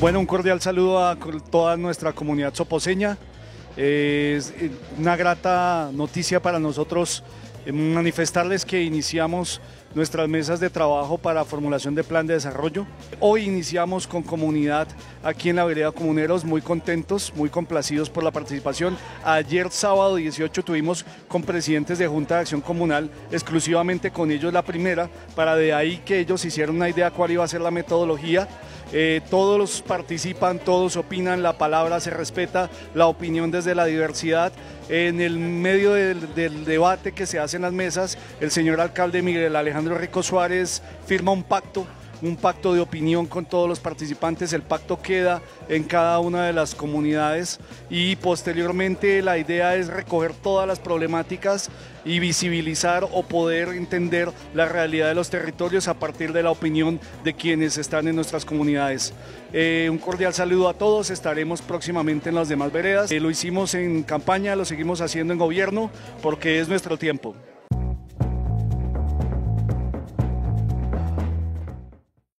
Bueno, un cordial saludo a toda nuestra comunidad soposeña. Es una grata noticia para nosotros eh, manifestarles que iniciamos nuestras mesas de trabajo para formulación de plan de desarrollo. Hoy iniciamos con comunidad aquí en la vereda Comuneros, muy contentos, muy complacidos por la participación. Ayer sábado 18 tuvimos con presidentes de Junta de Acción Comunal, exclusivamente con ellos la primera, para de ahí que ellos hicieran una idea cuál iba a ser la metodología. Eh, todos participan, todos opinan, la palabra se respeta, la opinión desde la diversidad. En el medio del, del debate que se hace en las mesas, el señor alcalde Miguel Alejandro Rico Suárez firma un pacto un pacto de opinión con todos los participantes. El pacto queda en cada una de las comunidades y posteriormente la idea es recoger todas las problemáticas y visibilizar o poder entender la realidad de los territorios a partir de la opinión de quienes están en nuestras comunidades. Eh, un cordial saludo a todos, estaremos próximamente en las demás veredas. Eh, lo hicimos en campaña, lo seguimos haciendo en gobierno porque es nuestro tiempo.